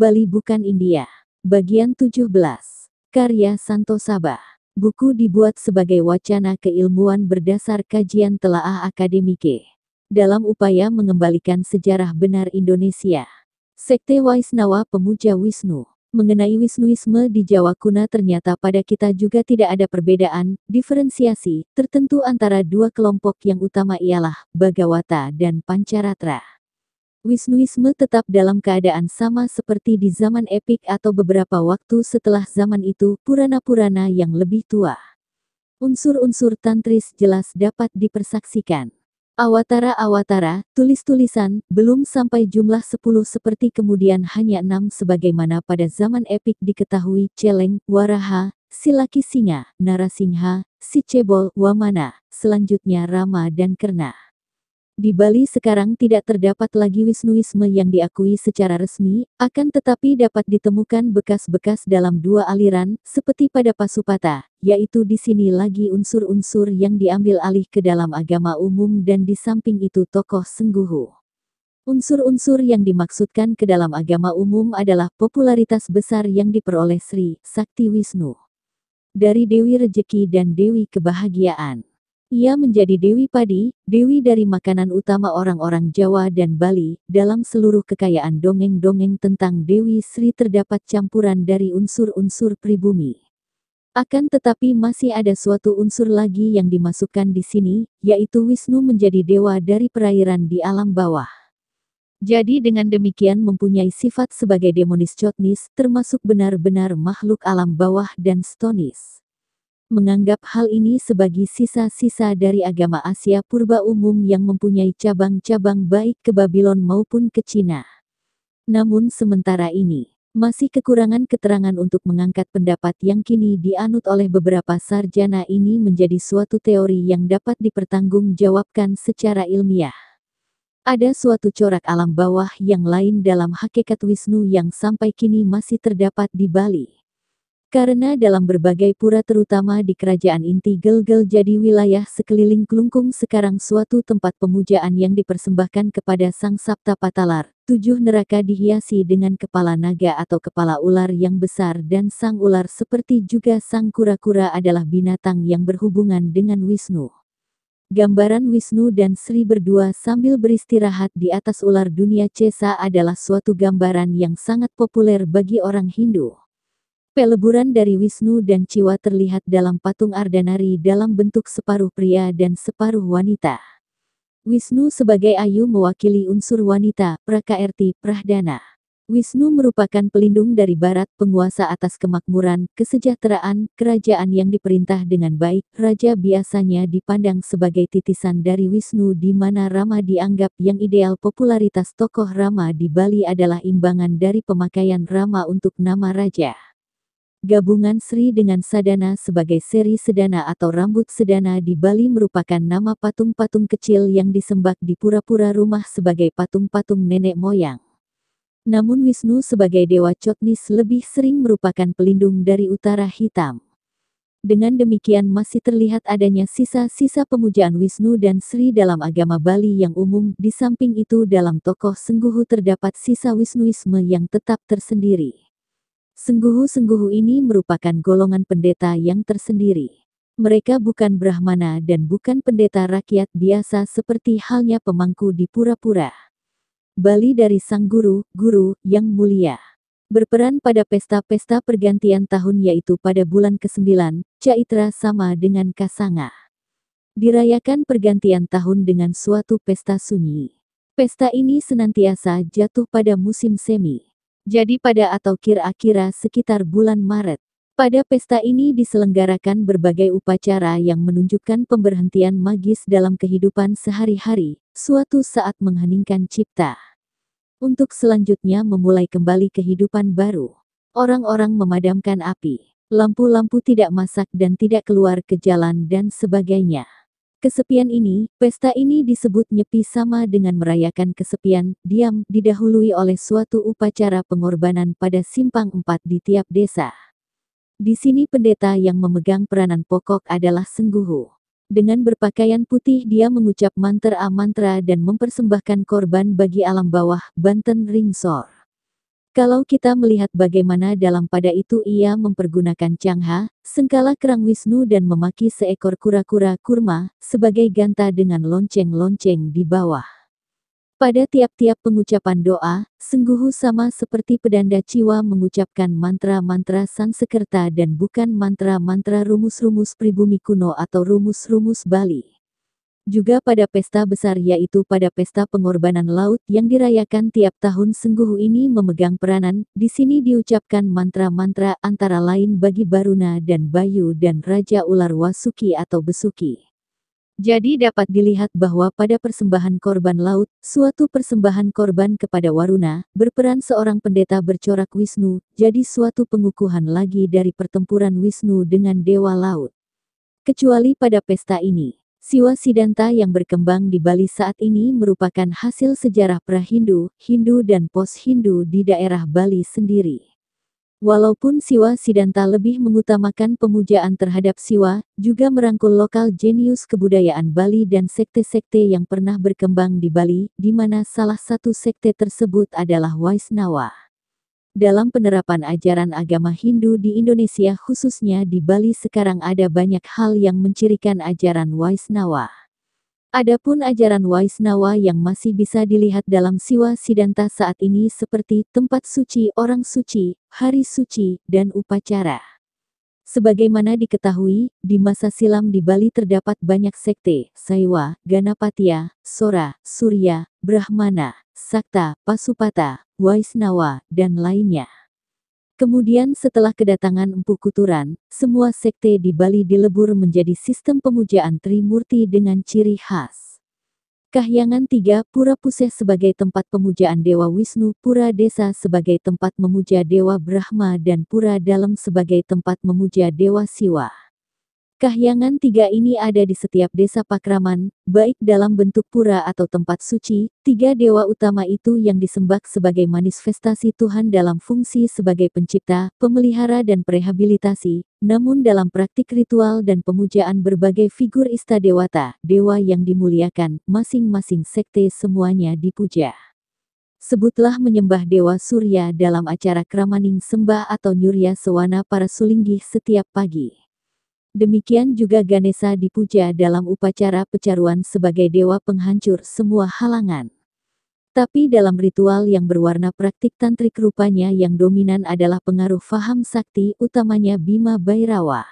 Bali Bukan India. Bagian 17. Karya Santo Sabah. Buku dibuat sebagai wacana keilmuan berdasar kajian telaah akademike. Dalam upaya mengembalikan sejarah benar Indonesia. Sekte Waisnawa Pemuja Wisnu. Mengenai Wisnuisme di Jawa kuna ternyata pada kita juga tidak ada perbedaan, diferensiasi, tertentu antara dua kelompok yang utama ialah Bagawata dan Pancaratra. Wisnuisme tetap dalam keadaan sama seperti di zaman epik atau beberapa waktu setelah zaman itu, Purana-Purana yang lebih tua. Unsur-unsur tantris jelas dapat dipersaksikan. Awatara-awatara, tulis-tulisan, belum sampai jumlah 10 seperti kemudian hanya enam sebagaimana pada zaman epik diketahui Celeng, Waraha, Silaki Singa, Narasingha, Sicebol, Wamana, selanjutnya Rama dan Kerna. Di Bali sekarang tidak terdapat lagi Wisnuisme yang diakui secara resmi, akan tetapi dapat ditemukan bekas-bekas dalam dua aliran, seperti pada Pasupata, yaitu di sini lagi unsur-unsur yang diambil alih ke dalam agama umum dan di samping itu tokoh Sengguhu. Unsur-unsur yang dimaksudkan ke dalam agama umum adalah popularitas besar yang diperoleh Sri Sakti Wisnu. Dari Dewi Rejeki dan Dewi Kebahagiaan. Ia menjadi Dewi Padi, Dewi dari makanan utama orang-orang Jawa dan Bali. Dalam seluruh kekayaan dongeng-dongeng tentang Dewi Sri terdapat campuran dari unsur-unsur pribumi. Akan tetapi masih ada suatu unsur lagi yang dimasukkan di sini, yaitu Wisnu menjadi dewa dari perairan di alam bawah. Jadi dengan demikian mempunyai sifat sebagai demonis cotnis, termasuk benar-benar makhluk alam bawah dan stonis menganggap hal ini sebagai sisa-sisa dari agama Asia purba umum yang mempunyai cabang-cabang baik ke Babylon maupun ke Cina. Namun sementara ini, masih kekurangan keterangan untuk mengangkat pendapat yang kini dianut oleh beberapa sarjana ini menjadi suatu teori yang dapat dipertanggungjawabkan secara ilmiah. Ada suatu corak alam bawah yang lain dalam hakikat Wisnu yang sampai kini masih terdapat di Bali. Karena dalam berbagai pura terutama di kerajaan inti Gelgel jadi wilayah sekeliling Klungkung sekarang suatu tempat pemujaan yang dipersembahkan kepada Sang Sabta Patalar. Tujuh neraka dihiasi dengan kepala naga atau kepala ular yang besar dan sang ular seperti juga sang kura-kura adalah binatang yang berhubungan dengan Wisnu. Gambaran Wisnu dan Sri berdua sambil beristirahat di atas ular dunia Cesa adalah suatu gambaran yang sangat populer bagi orang Hindu. Peleburan dari Wisnu dan Ciwa terlihat dalam patung Ardanari dalam bentuk separuh pria dan separuh wanita. Wisnu sebagai Ayu mewakili unsur wanita, Prakaerti, Prahdana. Wisnu merupakan pelindung dari barat, penguasa atas kemakmuran, kesejahteraan, kerajaan yang diperintah dengan baik. Raja biasanya dipandang sebagai titisan dari Wisnu di mana Rama dianggap yang ideal popularitas tokoh Rama di Bali adalah imbangan dari pemakaian Rama untuk nama raja. Gabungan Sri dengan Sadana sebagai seri sedana atau rambut sedana di Bali merupakan nama patung-patung kecil yang disembah di pura-pura rumah sebagai patung-patung nenek moyang. Namun Wisnu sebagai dewa Cotnis lebih sering merupakan pelindung dari utara hitam. Dengan demikian masih terlihat adanya sisa-sisa pemujaan Wisnu dan Sri dalam agama Bali yang umum. Di samping itu dalam tokoh Sengguhu terdapat sisa Wisnuisme yang tetap tersendiri. Sengguhu-sengguhu ini merupakan golongan pendeta yang tersendiri. Mereka bukan Brahmana dan bukan pendeta rakyat biasa seperti halnya pemangku di pura-pura. Bali dari sang guru, guru, yang mulia. Berperan pada pesta-pesta pergantian tahun yaitu pada bulan ke-9, Caitra sama dengan Kasanga. Dirayakan pergantian tahun dengan suatu pesta sunyi. Pesta ini senantiasa jatuh pada musim semi. Jadi pada atau kira-kira sekitar bulan Maret. Pada pesta ini diselenggarakan berbagai upacara yang menunjukkan pemberhentian magis dalam kehidupan sehari-hari, suatu saat mengheningkan cipta. Untuk selanjutnya memulai kembali kehidupan baru. Orang-orang memadamkan api, lampu-lampu tidak masak dan tidak keluar ke jalan dan sebagainya. Kesepian ini, pesta ini disebut nyepi sama dengan merayakan kesepian, diam, didahului oleh suatu upacara pengorbanan pada simpang empat di tiap desa. Di sini pendeta yang memegang peranan pokok adalah Sengguhu. Dengan berpakaian putih dia mengucap mantra-mantra dan mempersembahkan korban bagi alam bawah, Banten Ringsor. Kalau kita melihat bagaimana dalam pada itu ia mempergunakan Changha, sengkala kerang Wisnu dan memaki seekor kura-kura kurma, sebagai ganta dengan lonceng-lonceng di bawah. Pada tiap-tiap pengucapan doa, sungguh sama seperti pedanda ciwa mengucapkan mantra-mantra Sansekerta dan bukan mantra-mantra rumus-rumus pribumi kuno atau rumus-rumus Bali. Juga pada pesta besar yaitu pada pesta pengorbanan laut yang dirayakan tiap tahun sungguh ini memegang peranan, di sini diucapkan mantra-mantra antara lain bagi Baruna dan Bayu dan Raja Ular Wasuki atau Besuki. Jadi dapat dilihat bahwa pada persembahan korban laut, suatu persembahan korban kepada Waruna, berperan seorang pendeta bercorak Wisnu, jadi suatu pengukuhan lagi dari pertempuran Wisnu dengan Dewa Laut. Kecuali pada pesta ini. Siwa Sidanta yang berkembang di Bali saat ini merupakan hasil sejarah pra-Hindu, Hindu dan pos-Hindu di daerah Bali sendiri. Walaupun Siwa Sidanta lebih mengutamakan pemujaan terhadap Siwa, juga merangkul lokal jenius kebudayaan Bali dan sekte-sekte yang pernah berkembang di Bali, di mana salah satu sekte tersebut adalah Waisnawa. Dalam penerapan ajaran agama Hindu di Indonesia khususnya di Bali sekarang ada banyak hal yang mencirikan ajaran Waisnawa. Adapun ajaran Waisnawa yang masih bisa dilihat dalam Siwa Sidanta saat ini seperti tempat suci orang suci, hari suci, dan upacara. Sebagaimana diketahui, di masa silam di Bali terdapat banyak sekte, Saiwa, Ganapatya, Sora, Surya, Brahmana, Sakta, Pasupata, Waisnawa, dan lainnya. Kemudian setelah kedatangan Empu Kuturan, semua sekte di Bali dilebur menjadi sistem pemujaan Trimurti dengan ciri khas. Kahyangan 3, Pura Puseh sebagai tempat pemujaan Dewa Wisnu, Pura Desa sebagai tempat memuja Dewa Brahma dan Pura Dalam sebagai tempat memuja Dewa Siwa. Kahyangan tiga ini ada di setiap desa Pakraman, baik dalam bentuk pura atau tempat suci, tiga dewa utama itu yang disembah sebagai manifestasi Tuhan dalam fungsi sebagai pencipta, pemelihara dan rehabilitasi, namun dalam praktik ritual dan pemujaan berbagai figur istadewata, dewa yang dimuliakan, masing-masing sekte semuanya dipuja. Sebutlah menyembah Dewa Surya dalam acara Kramaning Sembah atau Nyurya Sewana para Sulinggih setiap pagi. Demikian juga Ganesha dipuja dalam upacara pecaruan sebagai dewa penghancur semua halangan. Tapi dalam ritual yang berwarna praktik tantrik rupanya yang dominan adalah pengaruh faham sakti utamanya Bima Bairawa.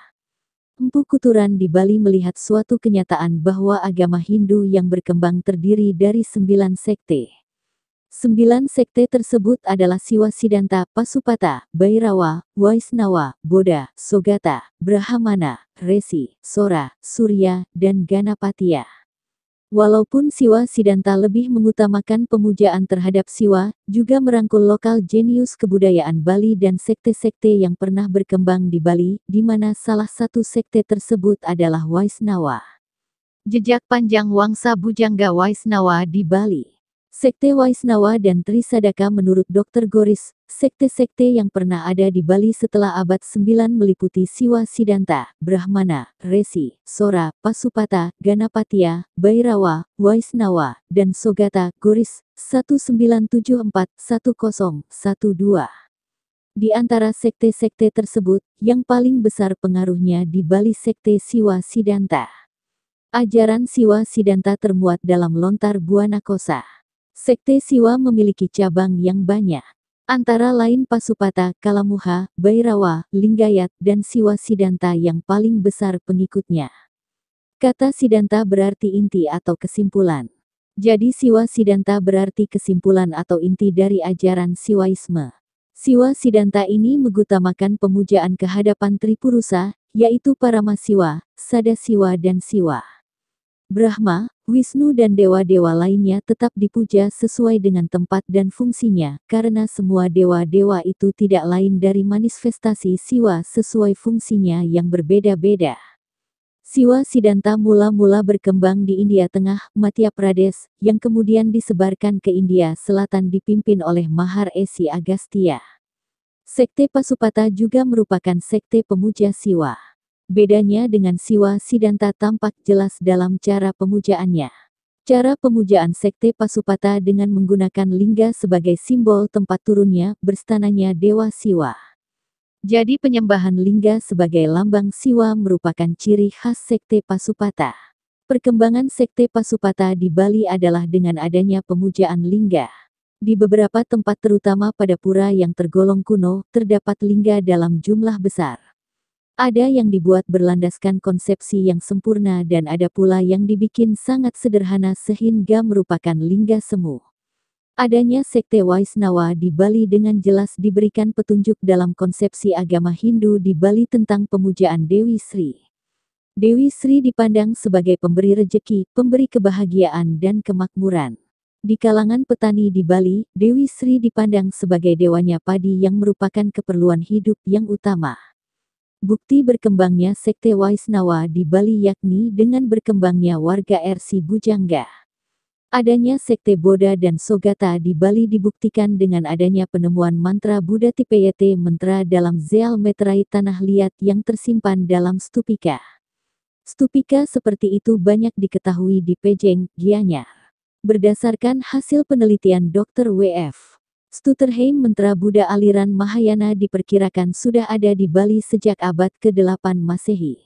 Empu Kuturan di Bali melihat suatu kenyataan bahwa agama Hindu yang berkembang terdiri dari sembilan sekte. Sembilan sekte tersebut adalah Siwa Sidanta, Pasupata, Bairawa, Waisnawa, Boda, Sogata, Brahmana, Resi, Sora, Surya, dan Ganapatya. Walaupun Siwa Sidanta lebih mengutamakan pemujaan terhadap Siwa, juga merangkul lokal jenius kebudayaan Bali dan sekte-sekte yang pernah berkembang di Bali, di mana salah satu sekte tersebut adalah Waisnawa. Jejak panjang Wangsa Bujangga Waisnawa di Bali Sekte Waisnawa dan Trisadaka menurut Dr. Goris, sekte-sekte yang pernah ada di Bali setelah abad 9 meliputi Siwa Sidanta, Brahmana, Resi, Sora, Pasupata, Ganapatya, Bairawa, Waisnawa, dan Sogata, Goris, 1974-1012. Di antara sekte-sekte tersebut, yang paling besar pengaruhnya di Bali sekte Siwa Sidanta. Ajaran Siwa Sidanta termuat dalam lontar Buana Kosa. Sekte Siwa memiliki cabang yang banyak. Antara lain Pasupata, Kalamuha, Bairawa, Linggayat, dan Siwa Sidanta yang paling besar pengikutnya. Kata Sidanta berarti inti atau kesimpulan. Jadi Siwa Sidanta berarti kesimpulan atau inti dari ajaran Siwaisme. Siwa Sidanta ini mengutamakan pemujaan kehadapan Tripurusa, yaitu Paramasiwa, Sadasiwa dan Siwa. Brahma, Wisnu dan dewa-dewa lainnya tetap dipuja sesuai dengan tempat dan fungsinya, karena semua dewa-dewa itu tidak lain dari manifestasi siwa sesuai fungsinya yang berbeda-beda. Siwa Sidanta mula-mula berkembang di India Tengah, Madhya Pradesh, yang kemudian disebarkan ke India Selatan dipimpin oleh Mahar Esi Agastya. Sekte Pasupata juga merupakan sekte pemuja Siwa. Bedanya dengan Siwa Sidanta tampak jelas dalam cara pemujaannya. Cara pemujaan Sekte Pasupata dengan menggunakan lingga sebagai simbol tempat turunnya, berstananya Dewa Siwa. Jadi penyembahan lingga sebagai lambang Siwa merupakan ciri khas Sekte Pasupata. Perkembangan Sekte Pasupata di Bali adalah dengan adanya pemujaan lingga. Di beberapa tempat terutama pada pura yang tergolong kuno, terdapat lingga dalam jumlah besar. Ada yang dibuat berlandaskan konsepsi yang sempurna dan ada pula yang dibikin sangat sederhana sehingga merupakan lingga semu. Adanya Sekte Waisnawa di Bali dengan jelas diberikan petunjuk dalam konsepsi agama Hindu di Bali tentang pemujaan Dewi Sri. Dewi Sri dipandang sebagai pemberi rejeki, pemberi kebahagiaan dan kemakmuran. Di kalangan petani di Bali, Dewi Sri dipandang sebagai dewanya padi yang merupakan keperluan hidup yang utama. Bukti berkembangnya Sekte Waisnawa di Bali yakni dengan berkembangnya warga RC Bujangga. Adanya Sekte Boda dan Sogata di Bali dibuktikan dengan adanya penemuan mantra Buddha Tipeyete Mantra dalam Zeal Meterai Tanah Liat yang tersimpan dalam stupika. Stupika seperti itu banyak diketahui di Pejeng, Gianyar. Berdasarkan hasil penelitian Dr. W.F. Stutterheim Mentra Buddha aliran Mahayana diperkirakan sudah ada di Bali sejak abad ke-8 Masehi.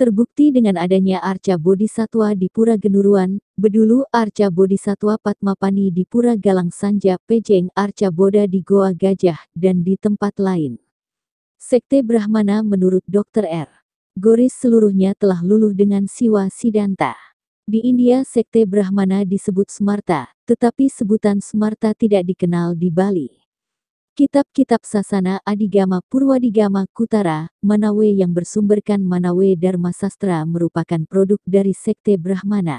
Terbukti dengan adanya Arca Bodhisatwa di Pura Genuruan, Bedulu Arca Bodhisatwa Patmapani di Pura Galang Sanja, Pejeng Arca Boda di Goa Gajah, dan di tempat lain. Sekte Brahmana menurut Dr. R. Goris seluruhnya telah luluh dengan Siwa Sidanta. Di India Sekte Brahmana disebut Smarta, tetapi sebutan Smarta tidak dikenal di Bali. Kitab-kitab Sasana Adigama Purwadigama Kutara, Manawe yang bersumberkan Manawe Dharma Sastra merupakan produk dari Sekte Brahmana.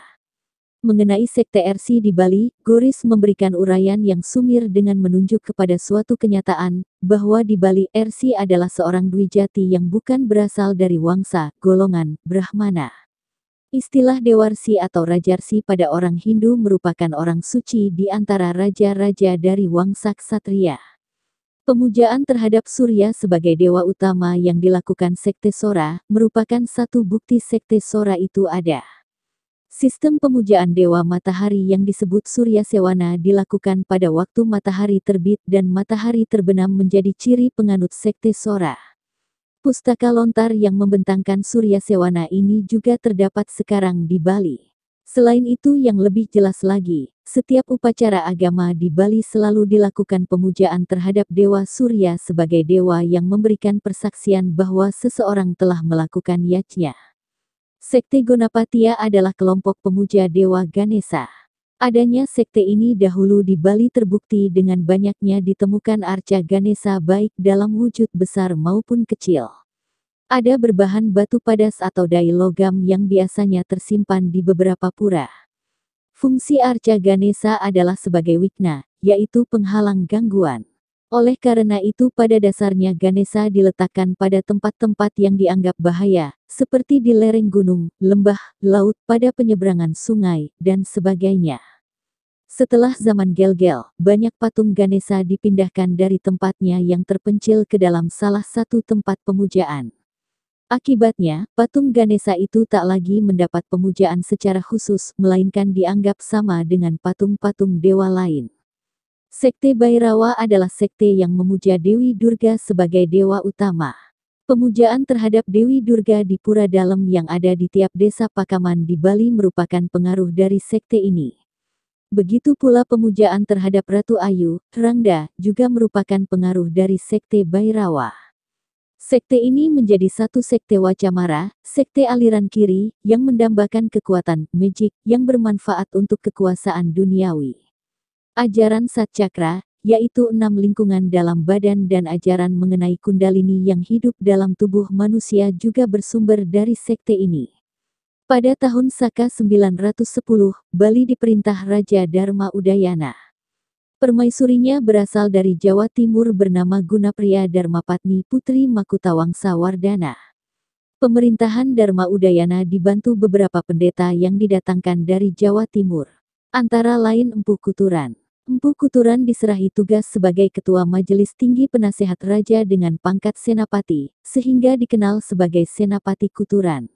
Mengenai Sekte RC di Bali, Goris memberikan uraian yang sumir dengan menunjuk kepada suatu kenyataan, bahwa di Bali RC adalah seorang Dwijati yang bukan berasal dari wangsa, golongan, Brahmana. Istilah Dewarsi atau Rajarsi pada orang Hindu merupakan orang suci di antara raja-raja dari Wangsa Ksatria. Pemujaan terhadap Surya sebagai dewa utama yang dilakukan Sekte Sora, merupakan satu bukti Sekte Sora itu ada. Sistem pemujaan Dewa Matahari yang disebut Surya Sewana dilakukan pada waktu matahari terbit dan matahari terbenam menjadi ciri penganut Sekte Sora. Pustaka lontar yang membentangkan Surya Sewana ini juga terdapat sekarang di Bali. Selain itu yang lebih jelas lagi, setiap upacara agama di Bali selalu dilakukan pemujaan terhadap Dewa Surya sebagai dewa yang memberikan persaksian bahwa seseorang telah melakukan yajnya. Sekte Gonapatia adalah kelompok pemuja Dewa Ganesha. Adanya sekte ini dahulu di Bali terbukti dengan banyaknya ditemukan arca Ganesha baik dalam wujud besar maupun kecil. Ada berbahan batu padas atau dai logam yang biasanya tersimpan di beberapa pura. Fungsi arca Ganesha adalah sebagai wikna, yaitu penghalang gangguan. Oleh karena itu pada dasarnya Ganesha diletakkan pada tempat-tempat yang dianggap bahaya, seperti di lereng gunung, lembah, laut, pada penyeberangan sungai, dan sebagainya. Setelah zaman Gel-Gel, banyak patung Ganesha dipindahkan dari tempatnya yang terpencil ke dalam salah satu tempat pemujaan. Akibatnya, patung Ganesha itu tak lagi mendapat pemujaan secara khusus, melainkan dianggap sama dengan patung-patung dewa lain. Sekte Bairawa adalah sekte yang memuja Dewi Durga sebagai dewa utama. Pemujaan terhadap Dewi Durga di Pura Dalam yang ada di tiap desa Pakaman di Bali merupakan pengaruh dari sekte ini. Begitu pula pemujaan terhadap Ratu Ayu, Rangda, juga merupakan pengaruh dari Sekte Bairawa. Sekte ini menjadi satu sekte Wacamara, sekte aliran kiri, yang mendambakan kekuatan magic yang bermanfaat untuk kekuasaan duniawi. Ajaran Satcakra, yaitu enam lingkungan dalam badan dan ajaran mengenai kundalini yang hidup dalam tubuh manusia juga bersumber dari sekte ini. Pada tahun Saka 910, Bali diperintah Raja Dharma Udayana. Permaisurinya berasal dari Jawa Timur bernama Gunapriya Dharmapatni Putri Makutawangsa Wardana. Pemerintahan Dharma Udayana dibantu beberapa pendeta yang didatangkan dari Jawa Timur. Antara lain Empu Kuturan. Empu Kuturan diserahi tugas sebagai Ketua Majelis Tinggi Penasehat Raja dengan pangkat Senapati, sehingga dikenal sebagai Senapati Kuturan.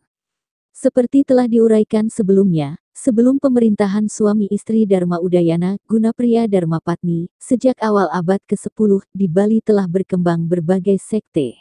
Seperti telah diuraikan sebelumnya, sebelum pemerintahan suami istri Dharma Udayana, Gunapriya Dharma Patni, sejak awal abad ke-10, di Bali telah berkembang berbagai sekte.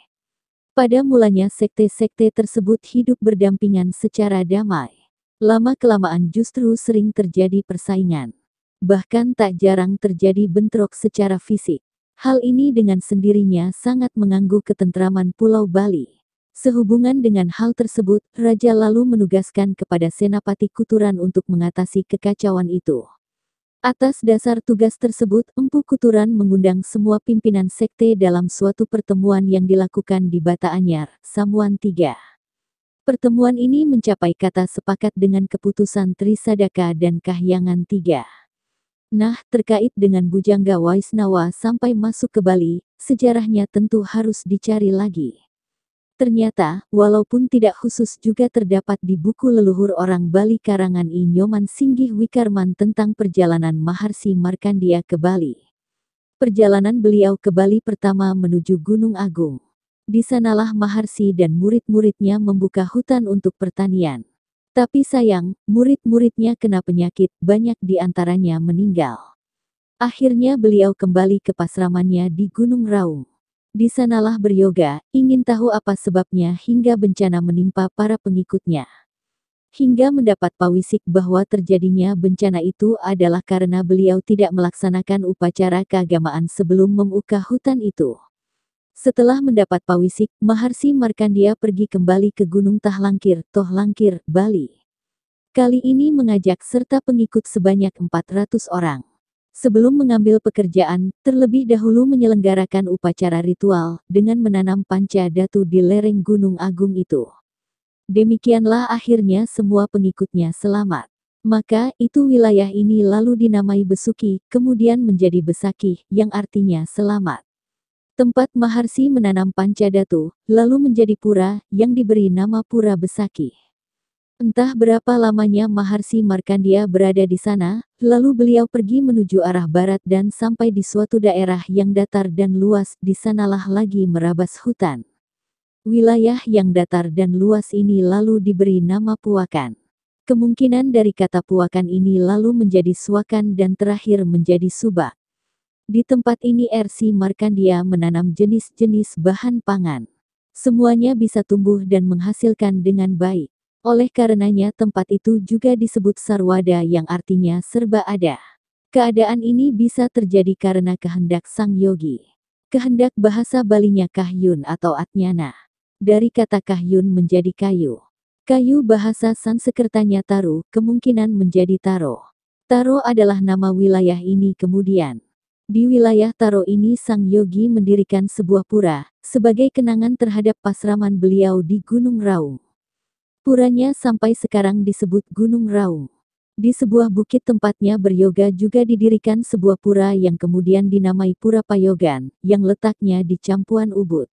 Pada mulanya sekte-sekte tersebut hidup berdampingan secara damai. Lama-kelamaan justru sering terjadi persaingan. Bahkan tak jarang terjadi bentrok secara fisik. Hal ini dengan sendirinya sangat mengganggu ketentraman Pulau Bali. Sehubungan dengan hal tersebut, Raja lalu menugaskan kepada Senapati Kuturan untuk mengatasi kekacauan itu. Atas dasar tugas tersebut, Empu Kuturan mengundang semua pimpinan sekte dalam suatu pertemuan yang dilakukan di Bata Anyar, Samuan III. Pertemuan ini mencapai kata sepakat dengan keputusan Trisadaka dan Kahyangan III. Nah, terkait dengan Bujangga Waisnawa sampai masuk ke Bali, sejarahnya tentu harus dicari lagi. Ternyata, walaupun tidak khusus juga terdapat di buku leluhur orang Bali karangan I Nyoman Singgih Wikarman tentang perjalanan Maharsi Markandia ke Bali. Perjalanan beliau ke Bali pertama menuju Gunung Agung. Di sanalah Maharsi dan murid-muridnya membuka hutan untuk pertanian. Tapi sayang, murid-muridnya kena penyakit, banyak di antaranya meninggal. Akhirnya beliau kembali ke pasramannya di Gunung Raung. Di sanalah beryoga, ingin tahu apa sebabnya hingga bencana menimpa para pengikutnya. Hingga mendapat pawisik bahwa terjadinya bencana itu adalah karena beliau tidak melaksanakan upacara keagamaan sebelum membuka hutan itu. Setelah mendapat pawisik, Maharsi Markandia pergi kembali ke Gunung Tahlangkir, Tohlangkir, Bali. Kali ini mengajak serta pengikut sebanyak 400 orang. Sebelum mengambil pekerjaan, terlebih dahulu menyelenggarakan upacara ritual dengan menanam panca datu di lereng Gunung Agung itu. Demikianlah akhirnya semua pengikutnya selamat. Maka itu wilayah ini lalu dinamai Besuki, kemudian menjadi Besaki, yang artinya selamat. Tempat Maharsi menanam panca datu, lalu menjadi pura, yang diberi nama Pura Besaki. Entah berapa lamanya Maharsi Markandia berada di sana, lalu beliau pergi menuju arah barat dan sampai di suatu daerah yang datar dan luas, di sanalah lagi merabas hutan. Wilayah yang datar dan luas ini lalu diberi nama Puakan. Kemungkinan dari kata Puakan ini lalu menjadi Suakan dan terakhir menjadi Subak. Di tempat ini RC Markandia menanam jenis-jenis bahan pangan. Semuanya bisa tumbuh dan menghasilkan dengan baik. Oleh karenanya tempat itu juga disebut sarwada yang artinya serba ada. Keadaan ini bisa terjadi karena kehendak sang yogi. Kehendak bahasa balinya kahyun atau atnyana. Dari kata kahyun menjadi kayu. Kayu bahasa Sanskertanya taru, kemungkinan menjadi taro. Taro adalah nama wilayah ini kemudian. Di wilayah Taro ini sang yogi mendirikan sebuah pura, sebagai kenangan terhadap pasraman beliau di Gunung Raung. Puranya sampai sekarang disebut Gunung Raung. Di sebuah bukit tempatnya beryoga juga didirikan sebuah pura yang kemudian dinamai Pura Payogan, yang letaknya di Campuan Ubud.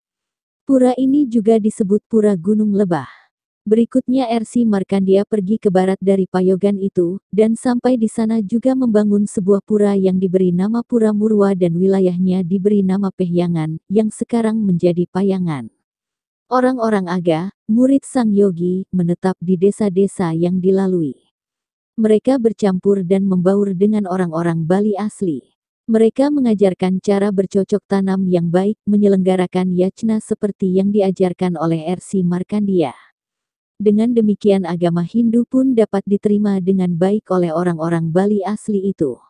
Pura ini juga disebut Pura Gunung Lebah. Berikutnya RC Markandia pergi ke barat dari Payogan itu, dan sampai di sana juga membangun sebuah pura yang diberi nama Pura Murwa dan wilayahnya diberi nama Pehyangan, yang sekarang menjadi Payangan. Orang-orang aga, murid sang yogi, menetap di desa-desa yang dilalui. Mereka bercampur dan membaur dengan orang-orang Bali asli. Mereka mengajarkan cara bercocok tanam yang baik, menyelenggarakan yachna seperti yang diajarkan oleh RC Markandia. Dengan demikian agama Hindu pun dapat diterima dengan baik oleh orang-orang Bali asli itu.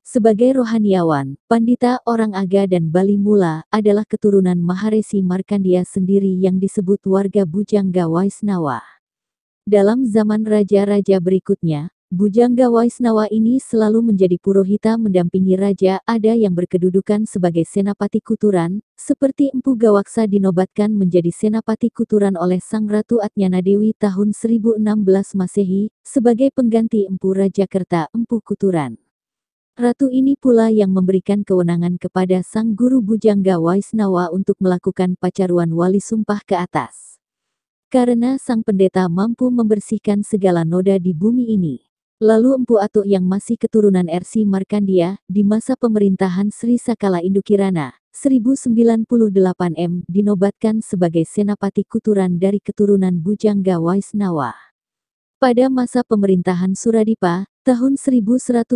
Sebagai rohaniawan, Pandita orang Aga dan Bali Mula adalah keturunan Maharesi Markandia sendiri yang disebut warga Bujangga Waisnawa. Dalam zaman raja-raja berikutnya, Bujangga Waisnawa ini selalu menjadi purohita mendampingi raja ada yang berkedudukan sebagai senapati kuturan, seperti Empu Gawaksa dinobatkan menjadi senapati kuturan oleh Sang Ratu Atnyana Dewi tahun 1016 Masehi, sebagai pengganti Empu Rajakerta Empu Kuturan. Ratu ini pula yang memberikan kewenangan kepada sang guru Bujangga Waisnawa untuk melakukan pacaruan wali sumpah ke atas. Karena sang pendeta mampu membersihkan segala noda di bumi ini. Lalu Empu Atuk yang masih keturunan RC Markandia, di masa pemerintahan Sri Sakala Indukirana, 1098 M, dinobatkan sebagai senapati kuturan dari keturunan Bujangga Waisnawa. Pada masa pemerintahan Suradipa, tahun 1115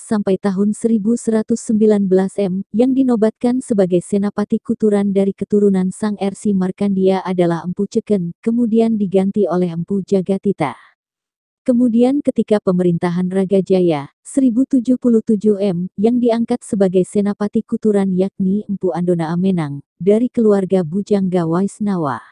sampai tahun 1119 M, yang dinobatkan sebagai Senapati Kuturan dari keturunan Sang Ersi Markandia adalah Empu Ceken, kemudian diganti oleh Empu Jagatita. Kemudian ketika pemerintahan Raga Jaya, 1077 M, yang diangkat sebagai Senapati Kuturan yakni Empu Andona Amenang, dari keluarga Bujangga Waisnawa.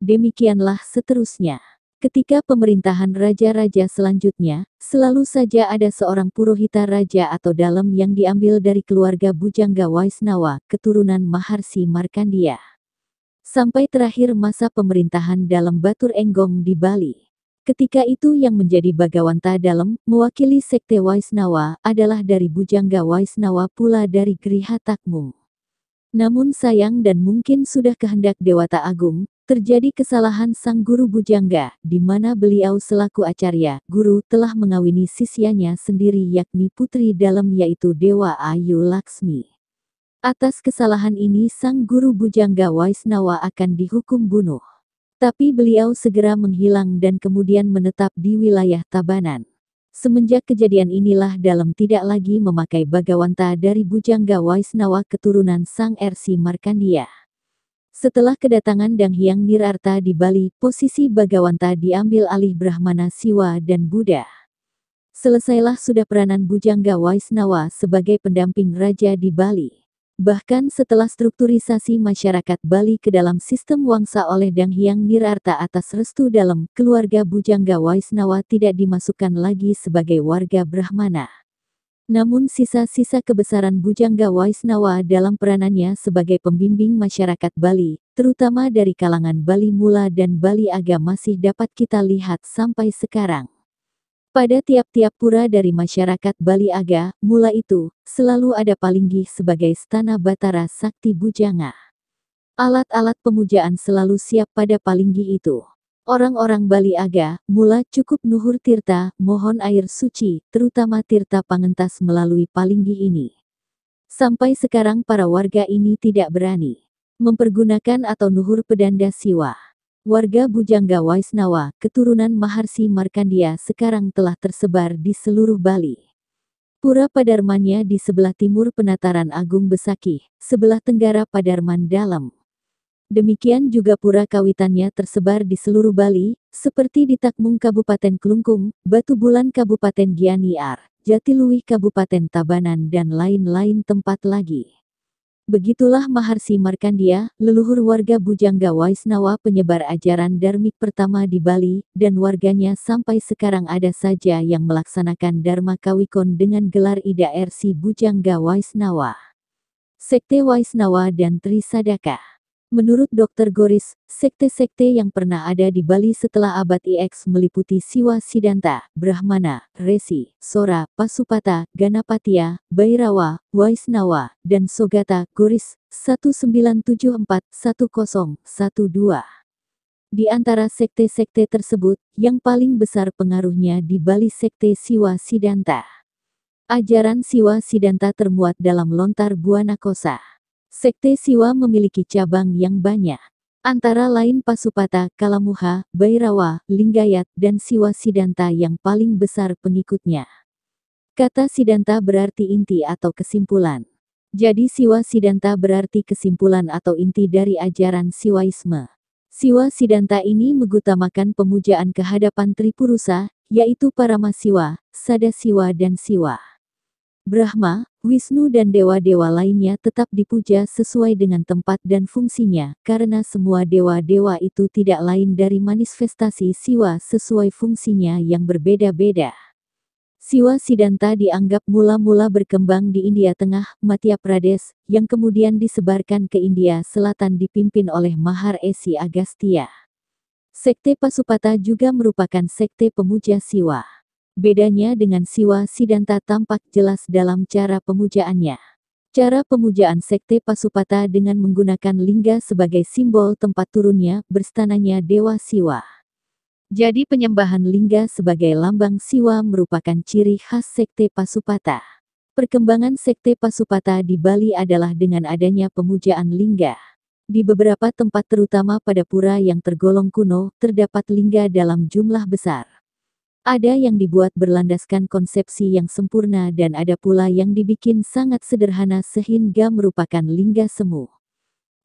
Demikianlah seterusnya. Ketika pemerintahan raja-raja selanjutnya, selalu saja ada seorang purohita raja atau dalam yang diambil dari keluarga Bujangga Waisnawa, keturunan Maharsi Markandia. Sampai terakhir masa pemerintahan dalam Batur Enggong di Bali. Ketika itu yang menjadi Bagawanta dalam, mewakili Sekte Waisnawa, adalah dari Bujangga Waisnawa pula dari Griha Takmung. Namun sayang dan mungkin sudah kehendak Dewata Agung, Terjadi kesalahan sang guru Bujangga, di mana beliau selaku acarya, guru, telah mengawini sisyanya sendiri yakni putri dalam yaitu Dewa Ayu Laksmi. Atas kesalahan ini sang guru Bujangga Waisnawa akan dihukum bunuh. Tapi beliau segera menghilang dan kemudian menetap di wilayah Tabanan. Semenjak kejadian inilah dalam tidak lagi memakai Bagawanta dari Bujangga Waisnawa keturunan Sang Ersi Markandia. Setelah kedatangan Dang Hyang Nirarta di Bali, posisi Bagawanta diambil alih Brahmana Siwa dan Buddha. Selesailah sudah peranan Bujangga Waisnawa sebagai pendamping raja di Bali. Bahkan setelah strukturisasi masyarakat Bali ke dalam sistem wangsa oleh Dang Hyang Nirarta atas restu dalam, keluarga Bujangga Waisnawa tidak dimasukkan lagi sebagai warga Brahmana. Namun sisa-sisa kebesaran Bujangga Waisnawa dalam peranannya sebagai pembimbing masyarakat Bali, terutama dari kalangan Bali Mula dan Bali Aga masih dapat kita lihat sampai sekarang. Pada tiap-tiap pura dari masyarakat Bali Aga, mula itu, selalu ada palinggi sebagai stana Batara Sakti Bujanga. Alat-alat pemujaan selalu siap pada palinggi itu. Orang-orang Bali Aga, mula cukup nuhur tirta, mohon air suci, terutama tirta pangentas melalui palinggi ini. Sampai sekarang para warga ini tidak berani mempergunakan atau nuhur pedanda siwa. Warga Bujangga Waisnawa, keturunan Maharsi Markandia sekarang telah tersebar di seluruh Bali. Pura Padarmannya di sebelah timur Penataran Agung Besakih, sebelah tenggara Padarman Dalam. Demikian juga pura kawitannya tersebar di seluruh Bali, seperti di Takmung Kabupaten Kelungkung, Batu Bulan Kabupaten Gianyar, Jatiluwih Kabupaten Tabanan dan lain-lain tempat lagi. Begitulah Maharsi Markandia, leluhur warga Bujangga Waisnawa penyebar ajaran Dharmik pertama di Bali, dan warganya sampai sekarang ada saja yang melaksanakan Dharma Kawikon dengan gelar Ida RC Bujangga Waisnawa. Sekte Waisnawa dan Trisadaka. Menurut Dr. Goris, sekte-sekte yang pernah ada di Bali setelah abad IX meliputi Siwa Sidanta, Brahmana, Resi, Sora, Pasupata, Ganapatya, Bairawa, Waisnawa, dan Sogata, Goris, 1974-1012. Di antara sekte-sekte tersebut, yang paling besar pengaruhnya di Bali sekte Siwa Sidanta. Ajaran Siwa Sidanta termuat dalam lontar Buana Kosa. Sekte Siwa memiliki cabang yang banyak. Antara lain Pasupata, Kalamuha, Bairawa, Linggayat, dan Siwa Sidanta yang paling besar pengikutnya. Kata Sidanta berarti inti atau kesimpulan. Jadi Siwa Sidanta berarti kesimpulan atau inti dari ajaran Siwaisme. Siwa Sidanta ini mengutamakan pemujaan kehadapan Tripurusa, yaitu Paramasiwa, Sadasiwa dan Siwa. Brahma, Wisnu dan dewa-dewa lainnya tetap dipuja sesuai dengan tempat dan fungsinya, karena semua dewa-dewa itu tidak lain dari manifestasi siwa sesuai fungsinya yang berbeda-beda. Siwa Sidanta dianggap mula-mula berkembang di India Tengah, Madhya Pradesh, yang kemudian disebarkan ke India Selatan dipimpin oleh Mahar Esi Agastya. Sekte Pasupata juga merupakan sekte pemuja Siwa. Bedanya dengan Siwa Sidanta tampak jelas dalam cara pemujaannya. Cara pemujaan Sekte Pasupata dengan menggunakan lingga sebagai simbol tempat turunnya, berstananya Dewa Siwa. Jadi penyembahan lingga sebagai lambang Siwa merupakan ciri khas Sekte Pasupata. Perkembangan Sekte Pasupata di Bali adalah dengan adanya pemujaan lingga. Di beberapa tempat terutama pada pura yang tergolong kuno, terdapat lingga dalam jumlah besar. Ada yang dibuat berlandaskan konsepsi yang sempurna dan ada pula yang dibikin sangat sederhana sehingga merupakan lingga semu.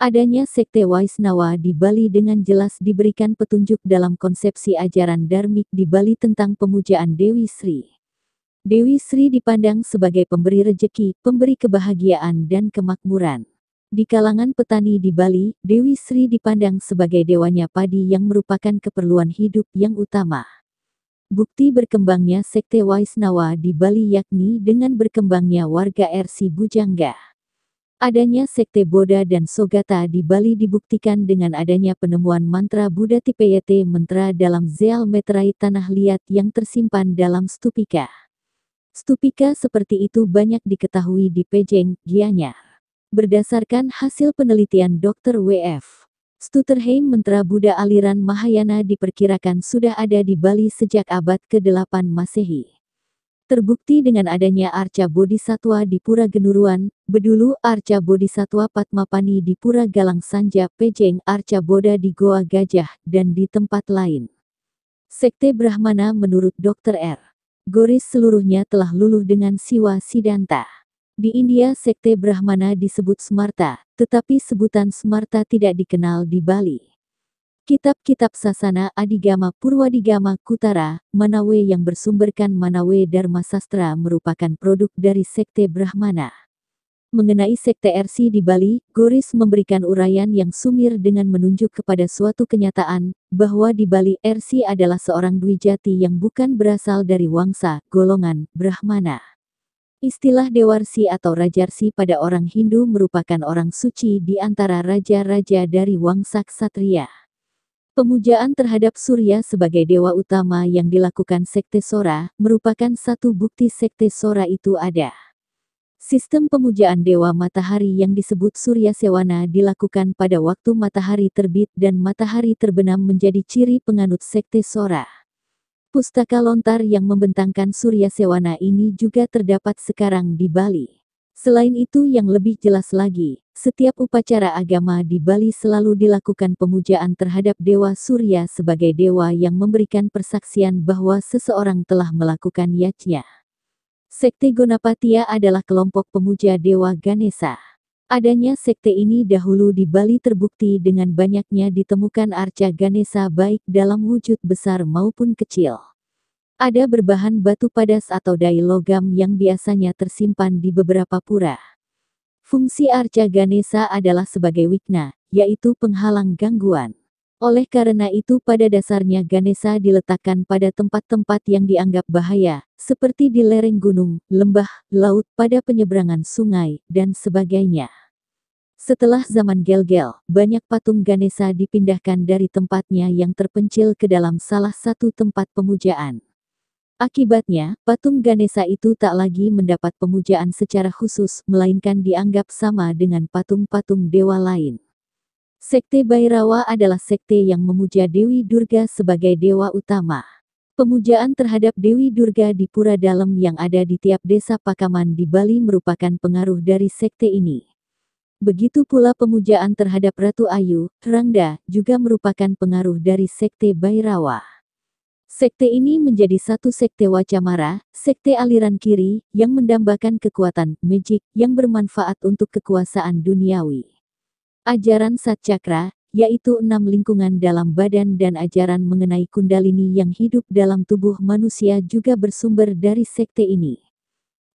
Adanya Sekte Waisnawa di Bali dengan jelas diberikan petunjuk dalam konsepsi ajaran Dharmik di Bali tentang pemujaan Dewi Sri. Dewi Sri dipandang sebagai pemberi rejeki, pemberi kebahagiaan dan kemakmuran. Di kalangan petani di Bali, Dewi Sri dipandang sebagai dewanya padi yang merupakan keperluan hidup yang utama. Bukti berkembangnya Sekte Waisnawa di Bali yakni dengan berkembangnya warga RC Bujangga. Adanya Sekte Boda dan Sogata di Bali dibuktikan dengan adanya penemuan mantra Buddha Tipeyete Mantra dalam Zeal Meterai Tanah Liat yang tersimpan dalam stupika. Stupika seperti itu banyak diketahui di Pejeng, Gianyar. Berdasarkan hasil penelitian Dr. W.F. Stutterheim Mentra Buddha aliran Mahayana diperkirakan sudah ada di Bali sejak abad ke-8 Masehi. Terbukti dengan adanya Arca Bodhisatwa di Pura Genuruan, Bedulu Arca Bodhisatwa Patmapani di Pura Galang Sanja, Pejeng Arca Boda di Goa Gajah, dan di tempat lain. Sekte Brahmana menurut Dr. R. Goris seluruhnya telah luluh dengan Siwa Sidanta. Di India Sekte Brahmana disebut Smarta, tetapi sebutan Smarta tidak dikenal di Bali. Kitab-kitab Sasana Adigama Purwadigama Kutara, Manawe yang bersumberkan Manawe Dharma Sastra merupakan produk dari Sekte Brahmana. Mengenai Sekte RC di Bali, Goris memberikan uraian yang sumir dengan menunjuk kepada suatu kenyataan, bahwa di Bali RC adalah seorang Dwijati yang bukan berasal dari wangsa, golongan, Brahmana. Istilah Dewarsi atau Rajarsi pada orang Hindu merupakan orang suci di antara raja-raja dari wangsa ksatria. Pemujaan terhadap Surya sebagai dewa utama yang dilakukan Sekte Sora, merupakan satu bukti Sekte Sora itu ada. Sistem pemujaan Dewa Matahari yang disebut Surya Sewana dilakukan pada waktu matahari terbit dan matahari terbenam menjadi ciri penganut Sekte Sora. Pustaka lontar yang membentangkan Surya Sewana ini juga terdapat sekarang di Bali. Selain itu yang lebih jelas lagi, setiap upacara agama di Bali selalu dilakukan pemujaan terhadap Dewa Surya sebagai dewa yang memberikan persaksian bahwa seseorang telah melakukan yajnya. Sekte Gonapatia adalah kelompok pemuja Dewa Ganesha. Adanya sekte ini dahulu di Bali terbukti dengan banyaknya ditemukan arca Ganesha baik dalam wujud besar maupun kecil. Ada berbahan batu padas atau dai logam yang biasanya tersimpan di beberapa pura. Fungsi arca Ganesha adalah sebagai wikna, yaitu penghalang gangguan. Oleh karena itu pada dasarnya Ganesha diletakkan pada tempat-tempat yang dianggap bahaya, seperti di lereng gunung, lembah, laut, pada penyeberangan sungai, dan sebagainya. Setelah zaman Gel-Gel, banyak patung Ganesha dipindahkan dari tempatnya yang terpencil ke dalam salah satu tempat pemujaan. Akibatnya, patung Ganesha itu tak lagi mendapat pemujaan secara khusus, melainkan dianggap sama dengan patung-patung dewa lain. Sekte Bairawa adalah sekte yang memuja Dewi Durga sebagai dewa utama. Pemujaan terhadap Dewi Durga di Pura Dalam yang ada di tiap desa Pakaman di Bali merupakan pengaruh dari sekte ini. Begitu pula pemujaan terhadap Ratu Ayu, Rangda, juga merupakan pengaruh dari Sekte Bairawa. Sekte ini menjadi satu sekte Wacamara, sekte aliran kiri, yang mendambakan kekuatan, magic, yang bermanfaat untuk kekuasaan duniawi. Ajaran Satcakra, yaitu enam lingkungan dalam badan dan ajaran mengenai kundalini yang hidup dalam tubuh manusia juga bersumber dari sekte ini.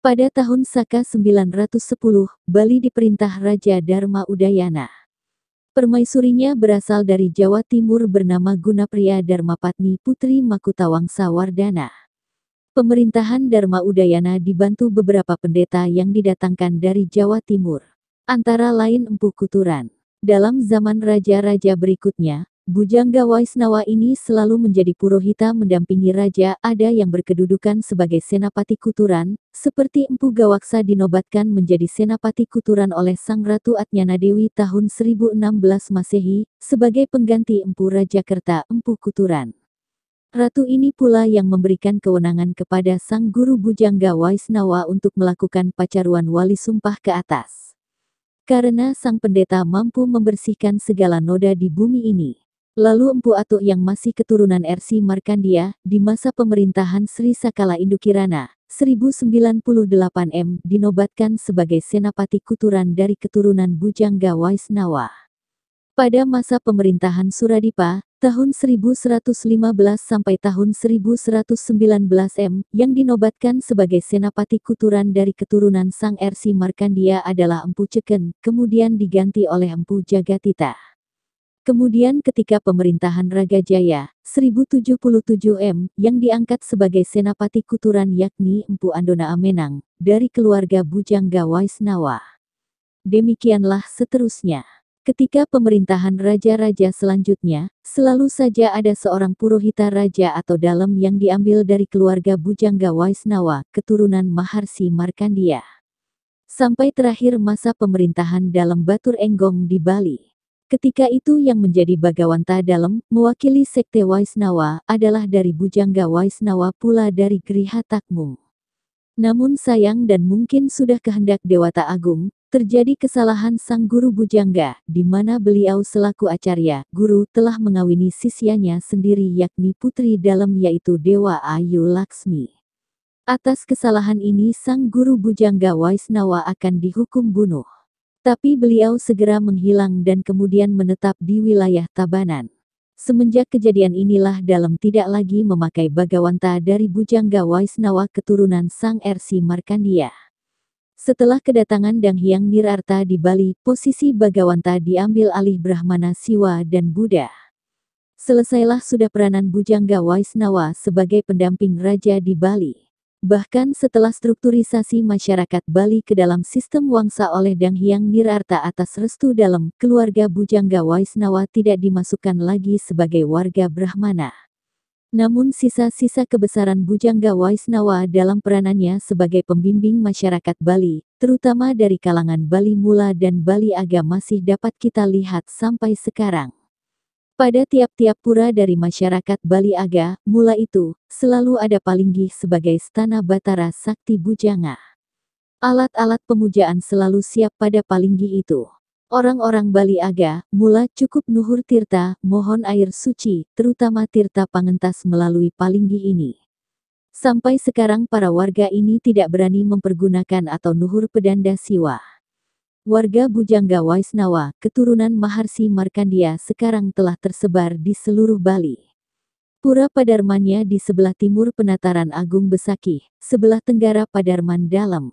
Pada tahun Saka 910, Bali diperintah Raja Dharma Udayana. Permaisurinya berasal dari Jawa Timur bernama Gunapriya Dharmapatni Putri Makutawangsa Wardana. Pemerintahan Dharma Udayana dibantu beberapa pendeta yang didatangkan dari Jawa Timur. Antara lain Empu Kuturan. Dalam zaman raja-raja berikutnya, Bujangga Waisnawa ini selalu menjadi purohita mendampingi raja, ada yang berkedudukan sebagai senapati kuturan, seperti Empu Gawaksa dinobatkan menjadi senapati kuturan oleh Sang Ratu Atnyana Dewi tahun 1016 Masehi, sebagai pengganti Empu Rajakerta Empu Kuturan. Ratu ini pula yang memberikan kewenangan kepada Sang Guru Bujangga Waisnawa untuk melakukan pacaruan wali sumpah ke atas. Karena sang pendeta mampu membersihkan segala noda di bumi ini. Lalu Empu Atuk yang masih keturunan RC Markandia, di masa pemerintahan Sri Sakala Indukirana, 1098 M, dinobatkan sebagai Senapati Kuturan dari keturunan Bujangga Waisnawa. Pada masa pemerintahan Suradipa, tahun 1115 sampai tahun 1119 M, yang dinobatkan sebagai Senapati Kuturan dari keturunan Sang RC Markandia adalah Empu Ceken, kemudian diganti oleh Empu Jagatita. Kemudian ketika pemerintahan Raga Jaya, 1077 M, yang diangkat sebagai Senapati Kuturan yakni Empu Andona Amenang, dari keluarga Bujangga Waisnawa. Demikianlah seterusnya. Ketika pemerintahan raja-raja selanjutnya, selalu saja ada seorang purohita raja atau dalam yang diambil dari keluarga Bujangga Waisnawa, keturunan Maharsi Markandia. Sampai terakhir masa pemerintahan dalam Batur Enggong di Bali. Ketika itu yang menjadi Bagawanta dalam, mewakili Sekte Waisnawa, adalah dari Bujangga Waisnawa pula dari Griha Takmung. Namun sayang dan mungkin sudah kehendak Dewata Agung, terjadi kesalahan sang guru Bujangga, di mana beliau selaku acarya, guru telah mengawini sisyanya sendiri yakni putri dalam yaitu Dewa Ayu Laksmi. Atas kesalahan ini sang guru Bujangga Waisnawa akan dihukum bunuh. Tapi beliau segera menghilang dan kemudian menetap di wilayah Tabanan. Semenjak kejadian inilah dalam tidak lagi memakai Bagawanta dari Bujangga Waisnawa keturunan Sang Ersi Markandia. Setelah kedatangan Dang Hyang Nirarta di Bali, posisi Bagawanta diambil alih Brahmana Siwa dan Buddha. Selesailah sudah peranan Bujangga Waisnawa sebagai pendamping raja di Bali. Bahkan setelah strukturisasi masyarakat Bali ke dalam sistem wangsa oleh Dang Hyang Nirarta atas restu dalam keluarga Bujangga Waisnawa tidak dimasukkan lagi sebagai warga Brahmana. Namun sisa-sisa kebesaran Bujangga Waisnawa dalam peranannya sebagai pembimbing masyarakat Bali, terutama dari kalangan Bali Mula dan Bali Aga masih dapat kita lihat sampai sekarang. Pada tiap-tiap pura dari masyarakat Bali Aga, mula itu, selalu ada palinggi sebagai stana Batara Sakti Bujanga. Alat-alat pemujaan selalu siap pada palinggi itu. Orang-orang Bali Aga, mula cukup nuhur tirta, mohon air suci, terutama tirta pangentas melalui palinggi ini. Sampai sekarang para warga ini tidak berani mempergunakan atau nuhur pedanda siwa. Warga Bujangga Waisnawa, keturunan Maharsi Markandia sekarang telah tersebar di seluruh Bali. Pura Padarmannya di sebelah timur Penataran Agung Besaki, sebelah tenggara Padarman Dalam.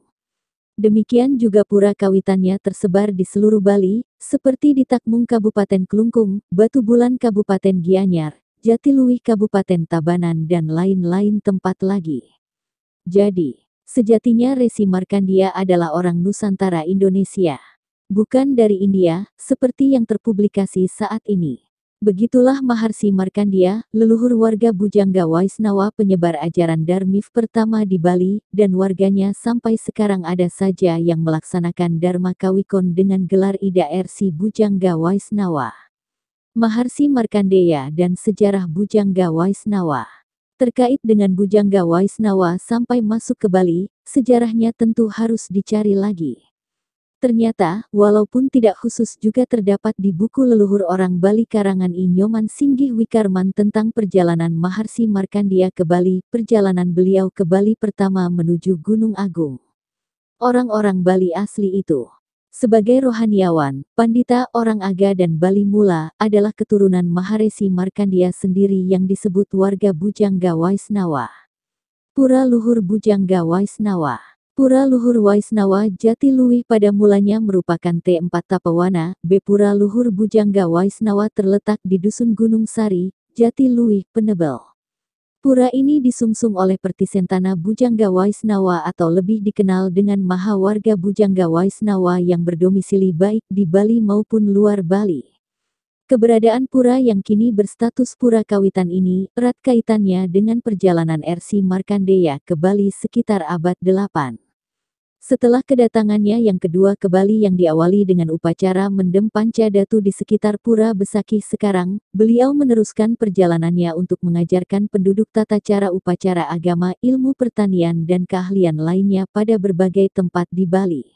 Demikian juga pura kawitannya tersebar di seluruh Bali, seperti di Takmung Kabupaten Kelungkung, Batu Bulan Kabupaten Gianyar, Jatiluwih Kabupaten Tabanan dan lain-lain tempat lagi. Jadi, Sejatinya Resi Markandia adalah orang Nusantara Indonesia. Bukan dari India, seperti yang terpublikasi saat ini. Begitulah Maharsi Markandia, leluhur warga Bujangga Waisnawa penyebar ajaran Dharmif pertama di Bali, dan warganya sampai sekarang ada saja yang melaksanakan Dharma Kawikon dengan gelar Ida Ersi Bujangga Waisnawa. Maharsi Markandeya dan Sejarah Bujangga Waisnawa Terkait dengan Bujangga Waisnawa sampai masuk ke Bali, sejarahnya tentu harus dicari lagi. Ternyata, walaupun tidak khusus juga terdapat di buku leluhur orang Bali karangan Inyoman Singgih Wikarman tentang perjalanan Maharsi Markandia ke Bali, perjalanan beliau ke Bali pertama menuju Gunung Agung. Orang-orang Bali asli itu sebagai rohaniawan, pandita orang Aga dan Bali Mula adalah keturunan Maharesi Markandia sendiri yang disebut warga Bujangga Waisnawa. Pura Luhur Bujangga Waisnawa Pura Luhur Waisnawa Jati Luwih pada mulanya merupakan T4 Tapawana, B Pura Luhur Bujangga Waisnawa terletak di Dusun Gunung Sari, Jati Luwih, Penebel. Pura ini disungsung oleh Pertisentana Bujangga Waisnawa atau lebih dikenal dengan Maha Warga Bujangga Waisnawa yang berdomisili baik di Bali maupun luar Bali. Keberadaan pura yang kini berstatus pura kawitan ini erat kaitannya dengan perjalanan RC Markandeya ke Bali sekitar abad 8. Setelah kedatangannya yang kedua ke Bali yang diawali dengan upacara mendem panca datu di sekitar Pura Besaki sekarang, beliau meneruskan perjalanannya untuk mengajarkan penduduk tata cara upacara agama, ilmu pertanian dan keahlian lainnya pada berbagai tempat di Bali.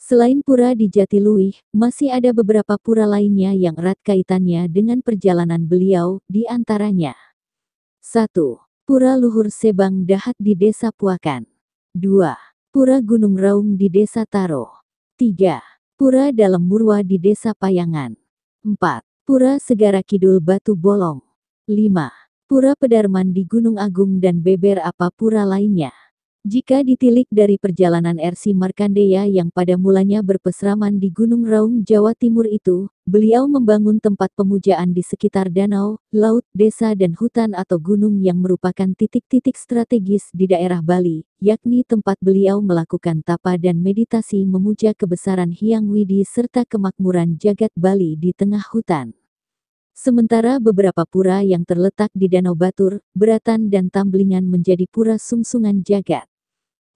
Selain pura di Jatiluwih, masih ada beberapa pura lainnya yang erat kaitannya dengan perjalanan beliau, di antaranya 1. Pura Luhur Sebang Dahat di Desa Puakan 2. Pura Gunung Raung di Desa Taro 3. Pura Dalam Murwa di Desa Payangan 4. Pura Segara Kidul Batu Bolong 5. Pura Pedarman di Gunung Agung dan beber apa pura lainnya. Jika ditilik dari perjalanan RC Markandeya yang pada mulanya berpesraman di Gunung Raung, Jawa Timur itu, beliau membangun tempat pemujaan di sekitar danau, laut, desa dan hutan atau gunung yang merupakan titik-titik strategis di daerah Bali, yakni tempat beliau melakukan tapa dan meditasi memuja kebesaran Hyang Widi serta kemakmuran jagat Bali di tengah hutan. Sementara beberapa pura yang terletak di Danau Batur, Beratan dan Tamblingan menjadi pura sungsungan jagat.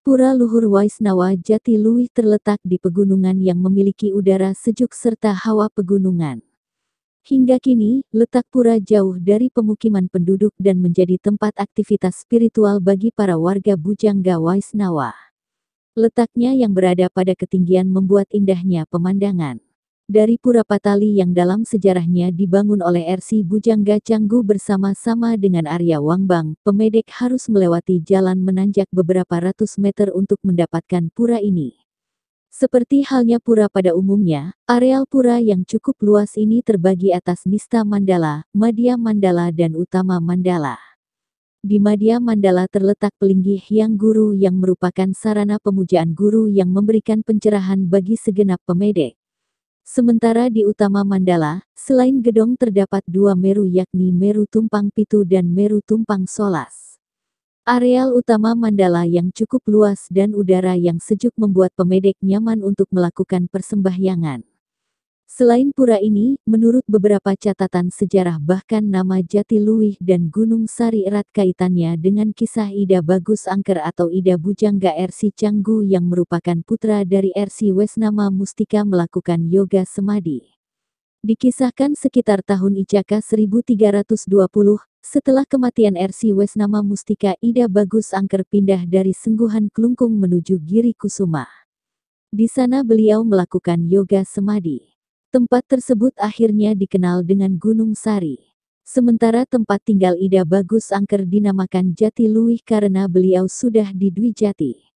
Pura Luhur Waisnawa Jati Luwih terletak di pegunungan yang memiliki udara sejuk serta hawa pegunungan. Hingga kini, letak pura jauh dari pemukiman penduduk dan menjadi tempat aktivitas spiritual bagi para warga Bujangga Waisnawa. Letaknya yang berada pada ketinggian membuat indahnya pemandangan dari Pura Patali yang dalam sejarahnya dibangun oleh RC Bujangga Canggu bersama-sama dengan Arya Wangbang, pemedek harus melewati jalan menanjak beberapa ratus meter untuk mendapatkan pura ini. Seperti halnya pura pada umumnya, areal pura yang cukup luas ini terbagi atas Nista Mandala, Madya Mandala dan Utama Mandala. Di Madya Mandala terletak pelinggih Hyang Guru yang merupakan sarana pemujaan guru yang memberikan pencerahan bagi segenap pemedek. Sementara di utama Mandala, selain gedong terdapat dua Meru yakni Meru Tumpang Pitu dan Meru Tumpang Solas. Areal utama Mandala yang cukup luas dan udara yang sejuk membuat pemedek nyaman untuk melakukan persembahyangan. Selain pura ini, menurut beberapa catatan sejarah bahkan nama Jatiluwih dan Gunung Sari erat kaitannya dengan kisah Ida Bagus Angker atau Ida Bujangga Ersi Canggu yang merupakan putra dari Ersi Wesnama Mustika melakukan yoga semadi. Dikisahkan sekitar tahun Icaka 1320, setelah kematian Ersi Wesnama Mustika Ida Bagus Angker pindah dari Sengguhan Klungkung menuju Giri Kusuma. Di sana beliau melakukan yoga semadi. Tempat tersebut akhirnya dikenal dengan Gunung Sari. Sementara tempat tinggal Ida Bagus Angker dinamakan Jati Luwih karena beliau sudah di Dwi Jati.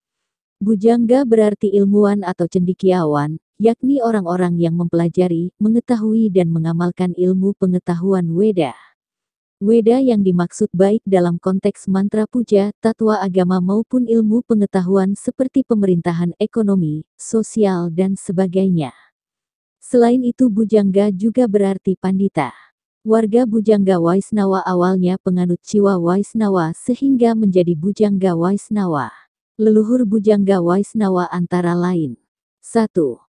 Bujangga berarti ilmuwan atau cendikiawan, yakni orang-orang yang mempelajari, mengetahui dan mengamalkan ilmu pengetahuan Weda. Weda yang dimaksud baik dalam konteks mantra puja, tatwa agama maupun ilmu pengetahuan seperti pemerintahan ekonomi, sosial dan sebagainya. Selain itu Bujangga juga berarti pandita. Warga Bujangga Waisnawa awalnya penganut Ciwa Waisnawa sehingga menjadi Bujangga Waisnawa. Leluhur Bujangga Waisnawa antara lain 1.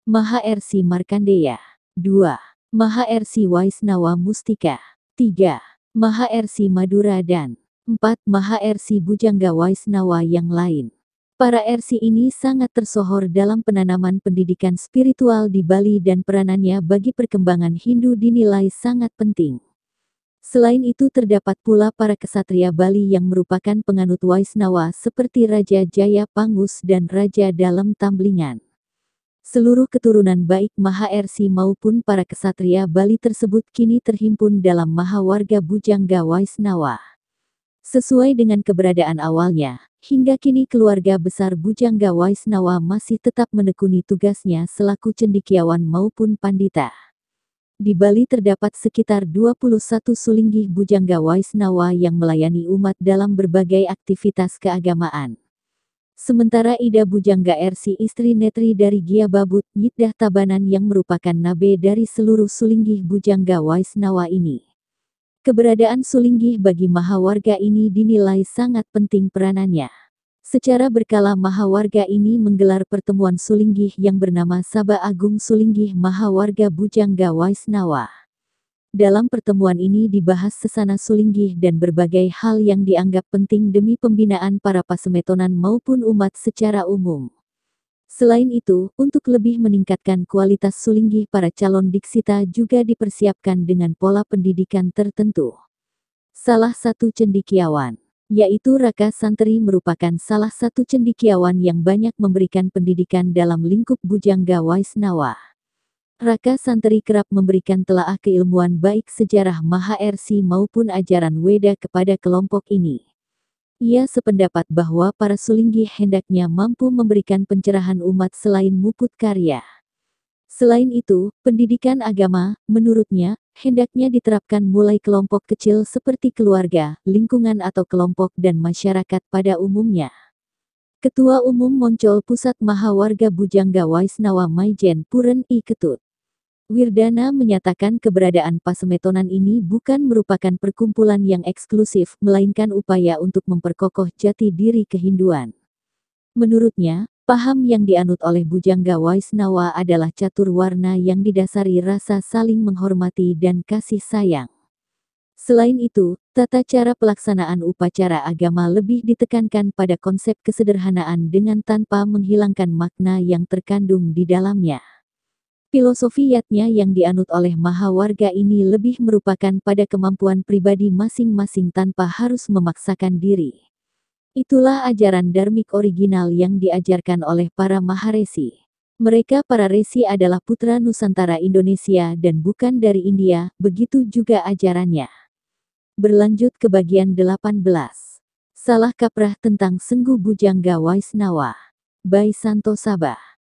Maha Ersi Markandeya 2. Maha Ersi Waisnawa Mustika 3. Maha Ersi Madura dan 4. Maha Ersi Bujangga Waisnawa yang lain. Para RC ini sangat tersohor dalam penanaman pendidikan spiritual di Bali dan peranannya bagi perkembangan Hindu dinilai sangat penting. Selain itu terdapat pula para kesatria Bali yang merupakan penganut Waisnawa seperti Raja Jaya Pangus dan Raja Dalam Tamblingan. Seluruh keturunan baik Maha RC maupun para kesatria Bali tersebut kini terhimpun dalam Maha Warga Bujangga Waisnawa. Sesuai dengan keberadaan awalnya, hingga kini keluarga besar Bujangga Waisnawa masih tetap menekuni tugasnya selaku cendikiawan maupun pandita. Di Bali terdapat sekitar 21 sulinggih Bujangga Waisnawa yang melayani umat dalam berbagai aktivitas keagamaan. Sementara Ida Bujangga RC istri Netri dari Gia Babut, Yiddah Tabanan yang merupakan nabe dari seluruh sulinggih Bujangga Waisnawa ini. Keberadaan Sulinggih bagi Mahawarga ini dinilai sangat penting peranannya. Secara berkala Mahawarga ini menggelar pertemuan Sulinggih yang bernama Saba Agung Sulinggih Mahawarga Bujangga Waisnawa. Dalam pertemuan ini dibahas sesana Sulinggih dan berbagai hal yang dianggap penting demi pembinaan para pasemetonan maupun umat secara umum. Selain itu, untuk lebih meningkatkan kualitas sulinggih para calon diksita juga dipersiapkan dengan pola pendidikan tertentu. Salah satu cendikiawan yaitu Raka Santri merupakan salah satu cendikiawan yang banyak memberikan pendidikan dalam lingkup Bujangga Waisnawa. Raka Santri kerap memberikan telaah keilmuan baik sejarah Mahaersi maupun ajaran Weda kepada kelompok ini. Ia sependapat bahwa para sulinggi hendaknya mampu memberikan pencerahan umat selain muput karya. Selain itu, pendidikan agama, menurutnya, hendaknya diterapkan mulai kelompok kecil seperti keluarga, lingkungan atau kelompok dan masyarakat pada umumnya. Ketua Umum Moncol Pusat Mahawarga Bujangga Waisnawa Maijen Puren I Ketut. Wirdana menyatakan keberadaan pasemetonan ini bukan merupakan perkumpulan yang eksklusif, melainkan upaya untuk memperkokoh jati diri kehinduan. Menurutnya, Paham yang dianut oleh Bujangga Waisnawa adalah catur warna yang didasari rasa saling menghormati dan kasih sayang. Selain itu, tata cara pelaksanaan upacara agama lebih ditekankan pada konsep kesederhanaan dengan tanpa menghilangkan makna yang terkandung di dalamnya. Filosofi yatnya yang dianut oleh maha warga ini lebih merupakan pada kemampuan pribadi masing-masing tanpa harus memaksakan diri. Itulah ajaran Dharmik original yang diajarkan oleh para Maharesi. Mereka para resi adalah putra Nusantara Indonesia dan bukan dari India, begitu juga ajarannya. Berlanjut ke bagian 18. Salah kaprah tentang Senggu Bujangga Waisnawa. By Santo Sabah.